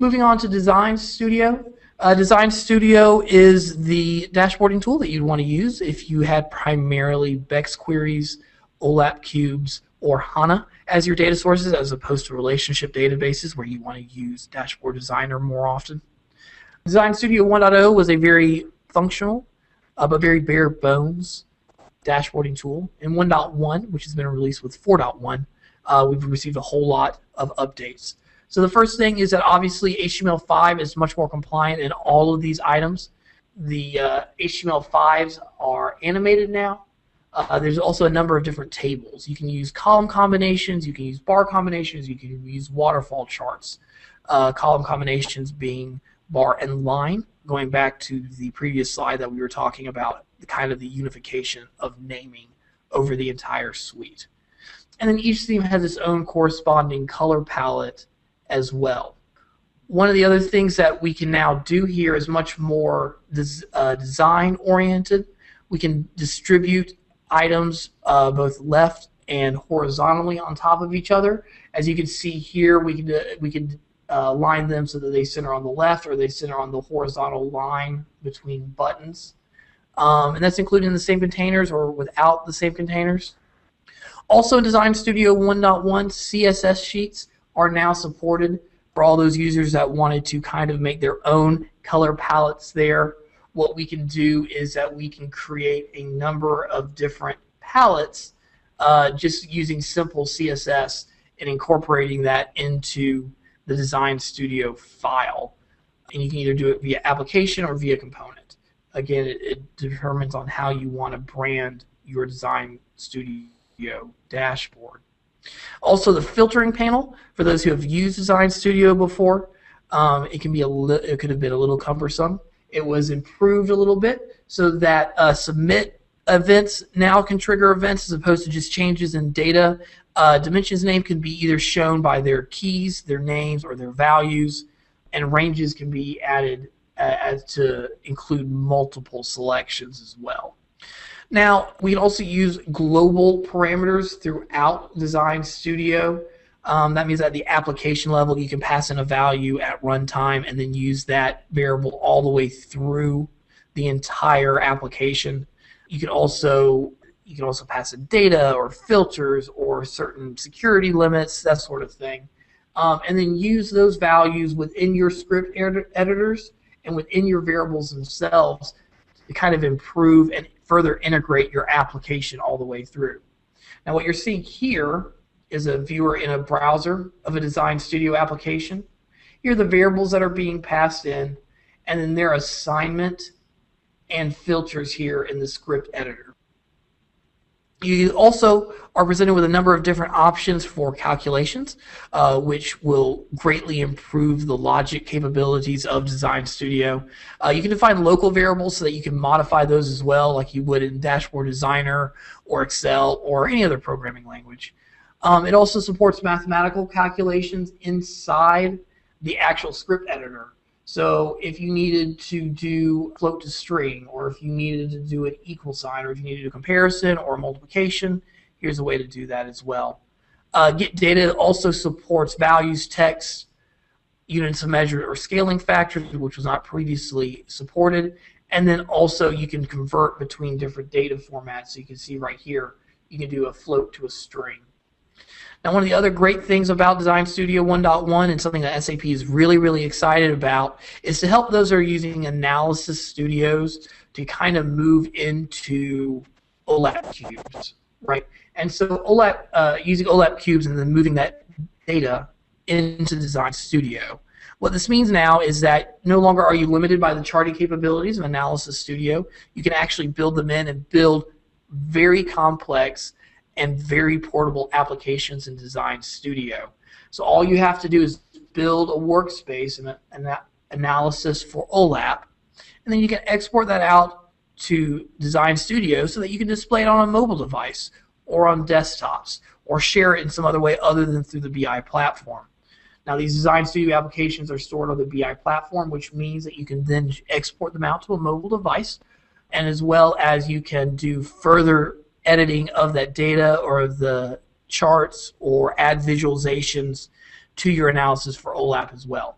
Moving on to Design Studio. Uh, Design Studio is the dashboarding tool that you'd want to use if you had primarily BEX queries, OLAP cubes, or HANA as your data sources as opposed to relationship databases where you want to use Dashboard Designer more often. Design Studio 1.0 was a very functional uh, but very bare bones dashboarding tool. In 1.1, which has been released with 4.1, uh, we've received a whole lot of updates. So the first thing is that obviously HTML5 is much more compliant in all of these items. The uh, HTML5s are animated now. Uh, there's also a number of different tables. You can use column combinations, you can use bar combinations, you can use waterfall charts. Uh, column combinations being bar and line, going back to the previous slide that we were talking about, the kind of the unification of naming over the entire suite. And then each theme has its own corresponding color palette as well. One of the other things that we can now do here is much more des uh, design oriented. We can distribute items uh, both left and horizontally on top of each other. As you can see here, we can uh, we can uh, line them so that they center on the left or they center on the horizontal line between buttons. Um, and that's included in the same containers or without the same containers. Also, in Design Studio 1.1 CSS sheets are now supported for all those users that wanted to kind of make their own color palettes there. What we can do is that we can create a number of different palettes uh, just using simple CSS and incorporating that into the Design Studio file. And you can either do it via application or via component. Again, it, it determines on how you want to brand your Design Studio dashboard. Also, the filtering panel for those who have used Design Studio before, um, it can be a li- it could have been a little cumbersome. It was improved a little bit so that uh, submit events now can trigger events as opposed to just changes in data. Uh, dimensions name can be either shown by their keys, their names, or their values, and ranges can be added uh, as to include multiple selections as well. Now, we can also use global parameters throughout Design Studio. Um, that means at the application level, you can pass in a value at runtime and then use that variable all the way through the entire application. You can also you can also pass in data or filters or certain security limits, that sort of thing. Um, and then use those values within your script editors and within your variables themselves to kind of improve and further integrate your application all the way through. Now what you're seeing here is a viewer in a browser of a Design Studio application. Here are the variables that are being passed in, and then their assignment and filters here in the script editor. You also are presented with a number of different options for calculations, uh, which will greatly improve the logic capabilities of Design Studio. Uh, you can define local variables so that you can modify those as well, like you would in Dashboard Designer or Excel or any other programming language. Um, it also supports mathematical calculations inside the actual script editor. So if you needed to do float to string, or if you needed to do an equal sign, or if you needed to a comparison or multiplication, here's a way to do that as well. Uh, Get Data also supports values, text, units of measure, or scaling factors, which was not previously supported. And then also you can convert between different data formats. So you can see right here, you can do a float to a string. Now, one of the other great things about Design Studio 1.1 and something that SAP is really, really excited about is to help those who are using Analysis Studios to kind of move into OLAP cubes, right? And so OLAP, uh, using OLAP cubes and then moving that data into Design Studio. What this means now is that no longer are you limited by the charting capabilities of Analysis Studio. You can actually build them in and build very complex and very portable applications in Design Studio. So all you have to do is build a workspace and an analysis for OLAP, and then you can export that out to Design Studio so that you can display it on a mobile device or on desktops or share it in some other way other than through the BI platform. Now these Design Studio applications are stored on the BI platform, which means that you can then export them out to a mobile device, and as well as you can do further editing of that data or the charts or add visualizations to your analysis for OLAP as well.